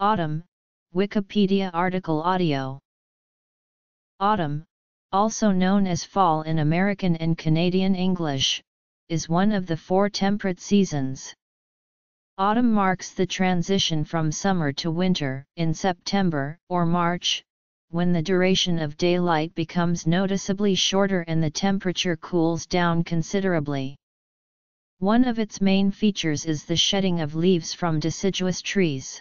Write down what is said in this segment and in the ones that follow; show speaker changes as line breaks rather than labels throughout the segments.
Autumn, Wikipedia article audio. Autumn, also known as fall in American and Canadian English, is one of the four temperate seasons. Autumn marks the transition from summer to winter in September or March, when the duration of daylight becomes noticeably shorter and the temperature cools down considerably. One of its main features is the shedding of leaves from deciduous trees.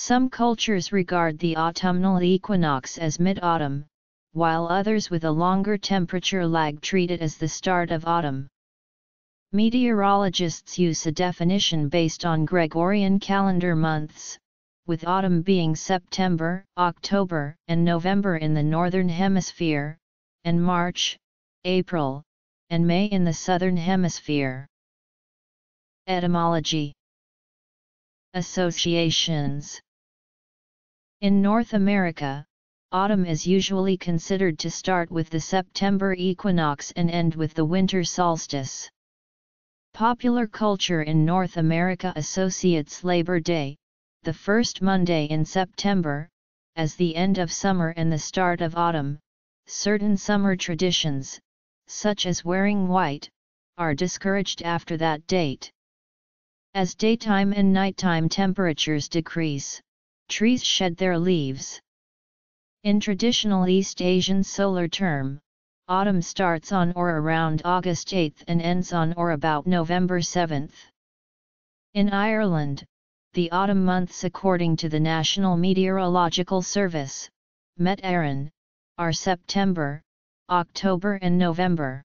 Some cultures regard the autumnal equinox as mid-autumn, while others with a longer temperature lag treat it as the start of autumn. Meteorologists use a definition based on Gregorian calendar months, with autumn being September, October, and November in the Northern Hemisphere, and March, April, and May in the Southern Hemisphere. Etymology Associations In North America, autumn is usually considered to start with the September equinox and end with the winter solstice. Popular culture in North America associates Labor Day, the first Monday in September, as the end of summer and the start of autumn. Certain summer traditions, such as wearing white, are discouraged after that date. As daytime and nighttime temperatures decrease, trees shed their leaves. In traditional East Asian solar term, autumn starts on or around August 8 and ends on or about November 7. In Ireland, the autumn months according to the National Meteorological Service, Met Éireann, are September, October and November.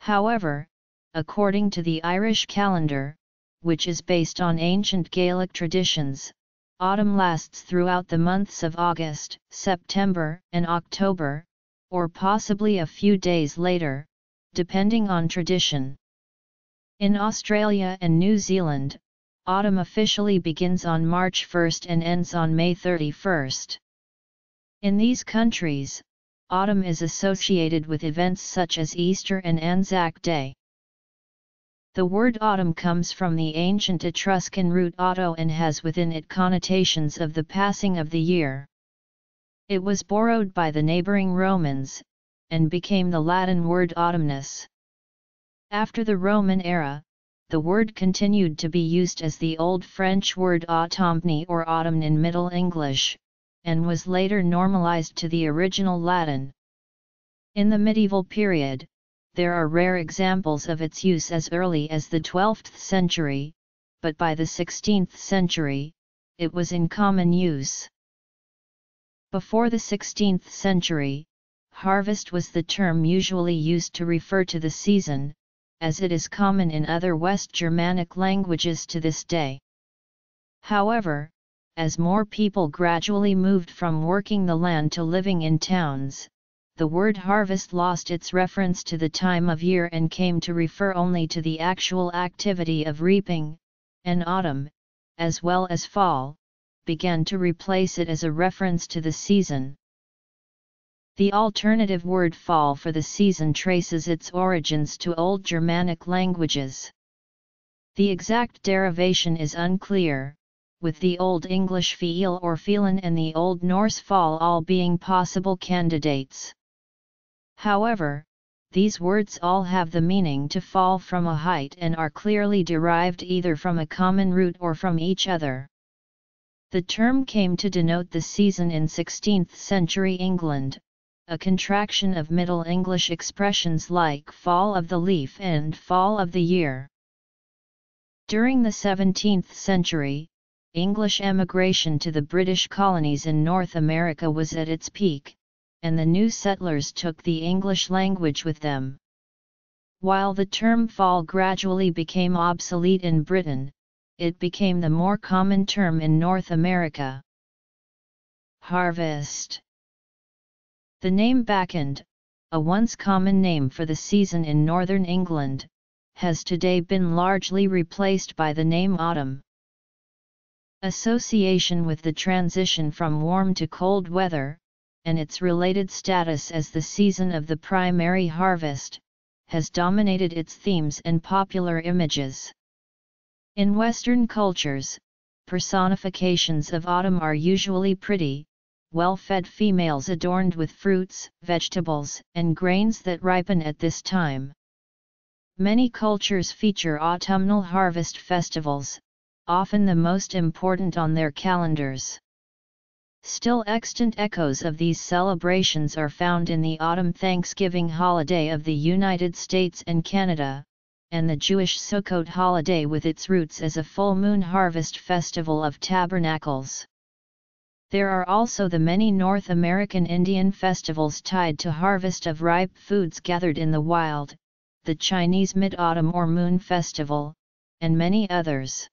However, according to the Irish calendar, which is based on ancient Gaelic traditions, autumn lasts throughout the months of August, September, and October, or possibly a few days later, depending on tradition. In Australia and New Zealand, autumn officially begins on March 1 and ends on May 31. In these countries, autumn is associated with events such as Easter and Anzac Day. The word autumn comes from the ancient Etruscan root auto and has within it connotations of the passing of the year. It was borrowed by the neighboring Romans, and became the Latin word autumnus. After the Roman era, the word continued to be used as the Old French word automne or autumn in Middle English, and was later normalized to the original Latin. In the medieval period, there are rare examples of its use as early as the 12th century, but by the 16th century, it was in common use. Before the 16th century, harvest was the term usually used to refer to the season, as it is common in other West Germanic languages to this day. However, as more people gradually moved from working the land to living in towns, the word harvest lost its reference to the time of year and came to refer only to the actual activity of reaping, and autumn, as well as fall, began to replace it as a reference to the season. The alternative word fall for the season traces its origins to Old Germanic languages. The exact derivation is unclear, with the Old English fiel or feallan and the Old Norse fall all being possible candidates. However, these words all have the meaning to fall from a height and are clearly derived either from a common root or from each other. The term came to denote the season in 16th century England, a contraction of Middle English expressions like fall of the leaf and fall of the year. During the 17th century, English emigration to the British colonies in North America was at its peak, and the new settlers took the English language with them. While the term fall gradually became obsolete in Britain, it became the more common term in North America. Harvest The name Backend, a once common name for the season in northern England, has today been largely replaced by the name autumn. Association with the transition from warm to cold weather, and its related status as the season of the primary harvest, has dominated its themes and popular images. In Western cultures, personifications of autumn are usually pretty, well-fed females adorned with fruits, vegetables, and grains that ripen at this time. Many cultures feature autumnal harvest festivals, often the most important on their calendars. Still extant echoes of these celebrations are found in the autumn Thanksgiving holiday of the United States and Canada, and the Jewish Sukkot holiday with its roots as a full moon harvest festival of tabernacles. There are also the many North American Indian festivals tied to harvest of ripe foods gathered in the wild, the Chinese Mid-Autumn or Moon Festival, and many others.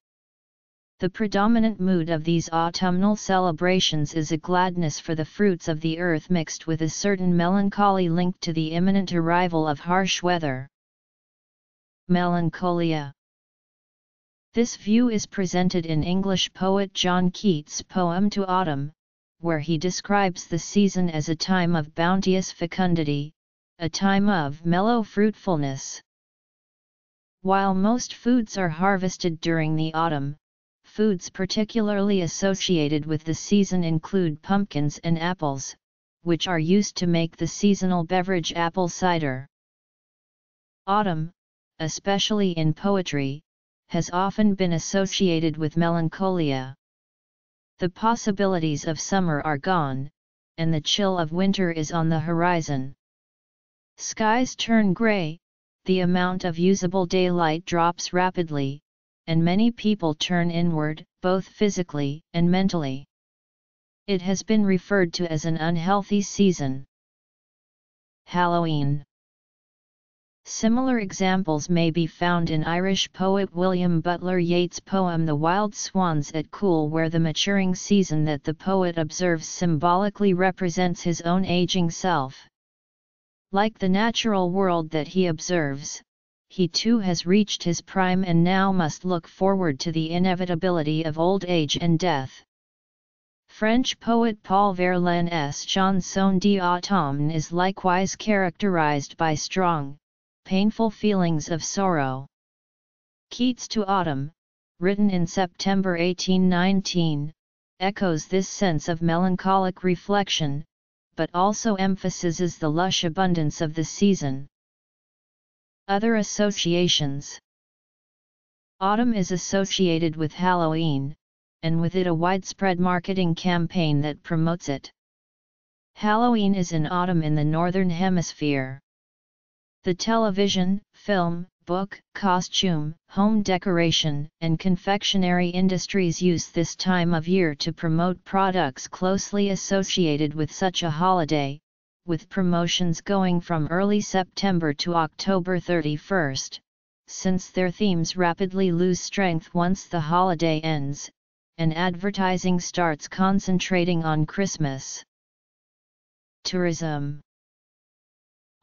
The predominant mood of these autumnal celebrations is a gladness for the fruits of the earth mixed with a certain melancholy linked to the imminent arrival of harsh weather. Melancholia This view is presented in English poet John Keats' poem To Autumn, where he describes the season as a time of bounteous fecundity, a time of mellow fruitfulness. While most foods are harvested during the autumn, foods particularly associated with the season include pumpkins and apples, which are used to make the seasonal beverage apple cider. Autumn, especially in poetry, has often been associated with melancholia. The possibilities of summer are gone, and the chill of winter is on the horizon. Skies turn gray, the amount of usable daylight drops rapidly, and many people turn inward, both physically and mentally. It has been referred to as an unhealthy season. Halloween Similar examples may be found in Irish poet William Butler Yeats' poem The Wild Swans at Coole where the maturing season that the poet observes symbolically represents his own aging self. Like the natural world that he observes, he too has reached his prime and now must look forward to the inevitability of old age and death. French poet Paul Verlaine's chanson d'automne is likewise characterized by strong, painful feelings of sorrow. Keats to Autumn, written in September 1819, echoes this sense of melancholic reflection, but also emphasizes the lush abundance of the season. Other associations Autumn is associated with Halloween, and with it a widespread marketing campaign that promotes it. Halloween is in autumn in the Northern Hemisphere. The television, film, book, costume, home decoration, and confectionery industries use this time of year to promote products closely associated with such a holiday, with promotions going from early September to October 31, since their themes rapidly lose strength once the holiday ends, and advertising starts concentrating on Christmas. Tourism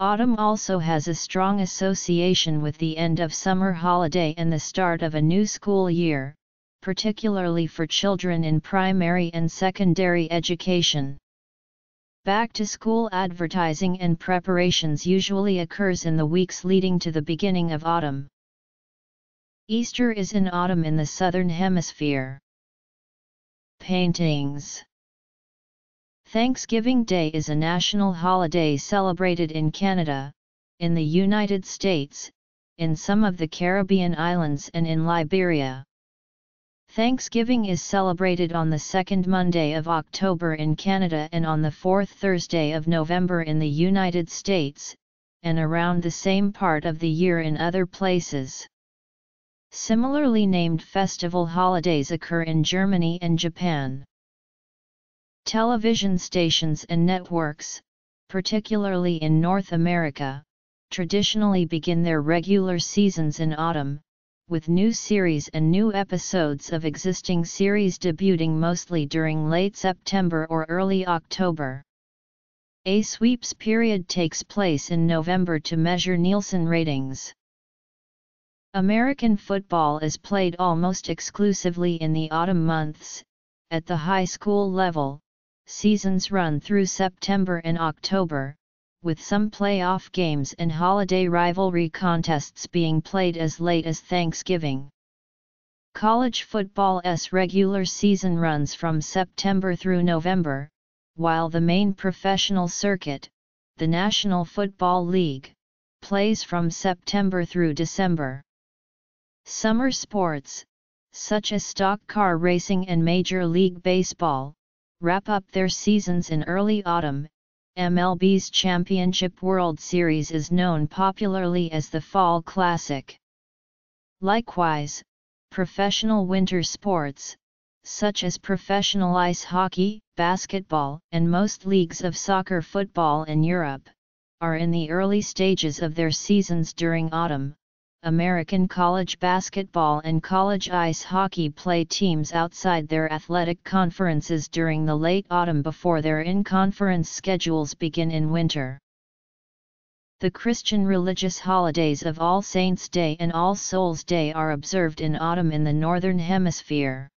Autumn also has a strong association with the end of summer holiday and the start of a new school year, particularly for children in primary and secondary education. Back to school advertising and preparations usually occurs in the weeks leading to the beginning of autumn. Easter is in autumn in the southern hemisphere. Paintings Thanksgiving Day is a national holiday celebrated in Canada, in the United States, in some of the Caribbean islands and in Liberia. Thanksgiving is celebrated on the second Monday of October in Canada and on the fourth Thursday of November in the United States, and around the same part of the year in other places. Similarly named festival holidays occur in Germany and Japan. Television stations and networks, particularly in North America, traditionally begin their regular seasons in autumn, with new series and new episodes of existing series debuting mostly during late September or early October. A sweeps period takes place in November to measure Nielsen ratings. American football is played almost exclusively in the autumn months, at the high school level, seasons run through September and October, with some playoff games and holiday rivalry contests being played as late as Thanksgiving. College football's regular season runs from September through November, while the main professional circuit, the National Football League, plays from September through December. Summer sports, such as stock car racing and Major League Baseball, wrap up their seasons in early autumn. MLB's Championship World Series is known popularly as the Fall Classic. Likewise, professional winter sports, such as professional ice hockey, basketball, and most leagues of soccer football in Europe, are in the early stages of their seasons during autumn. American college basketball and college ice hockey play teams outside their athletic conferences during the late autumn before their in-conference schedules begin in winter. The Christian religious holidays of All Saints' Day and All Souls' Day are observed in autumn in the Northern Hemisphere.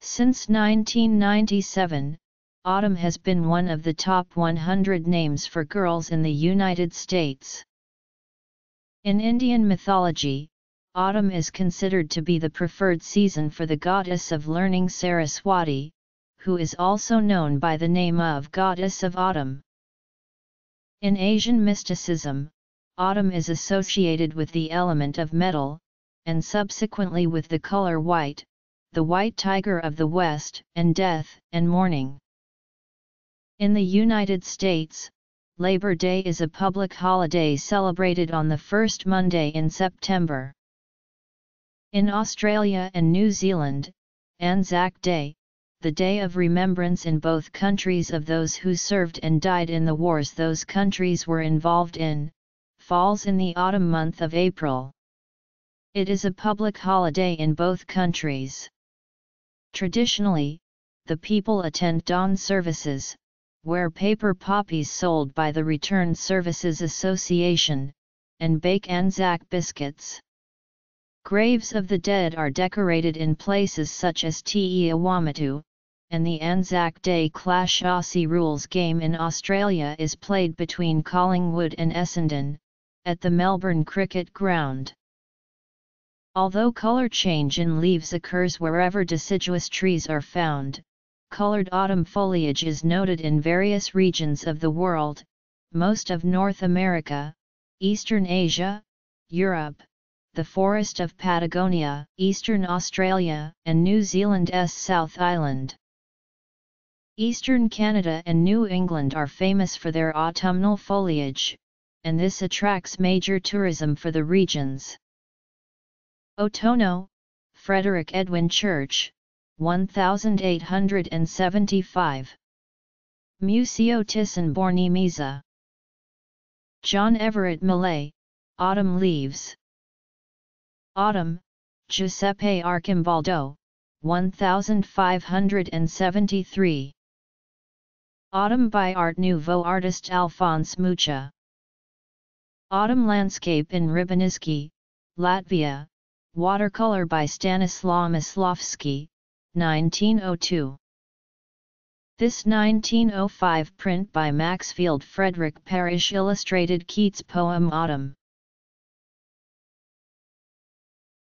Since 1997, autumn has been one of the top 100 names for girls in the United States. In Indian mythology, autumn is considered to be the preferred season for the goddess of learning Saraswati, who is also known by the name of Goddess of Autumn. In Asian mysticism, autumn is associated with the element of metal, and subsequently with the color white, the white tiger of the West, and death and mourning. In the United States, Labor Day is a public holiday celebrated on the first Monday in September. In Australia and New Zealand, Anzac Day, the day of remembrance in both countries of those who served and died in the wars those countries were involved in, falls in the autumn month of April. It is a public holiday in both countries. Traditionally, the people attend dawn services, where paper poppies sold by the Return Services Association, and bake Anzac biscuits. Graves of the dead are decorated in places such as Te Awamutu, and the Anzac Day Clash Aussie Rules game in Australia is played between Collingwood and Essendon, at the Melbourne Cricket Ground. Although color change in leaves occurs wherever deciduous trees are found, colored autumn foliage is noted in various regions of the world, most of North America, Eastern Asia, Europe, the forest of Patagonia, Eastern Australia, and New Zealand's South Island. Eastern Canada and New England are famous for their autumnal foliage, and this attracts major tourism for the regions. Otono, Frederic Edwin Church, 1875. Museo Thyssen-Bornemisza. Misa. John Everett Millais, Autumn Leaves. Autumn, Giuseppe Arcimboldo, 1573. Autumn by Art Nouveau artist Alphonse Mucha. Autumn landscape in Ribiniski, Latvia, Watercolor by Stanislaw Masłowski, 1902. This 1905 print by Maxfield Frederick Parrish illustrated Keats' poem Autumn.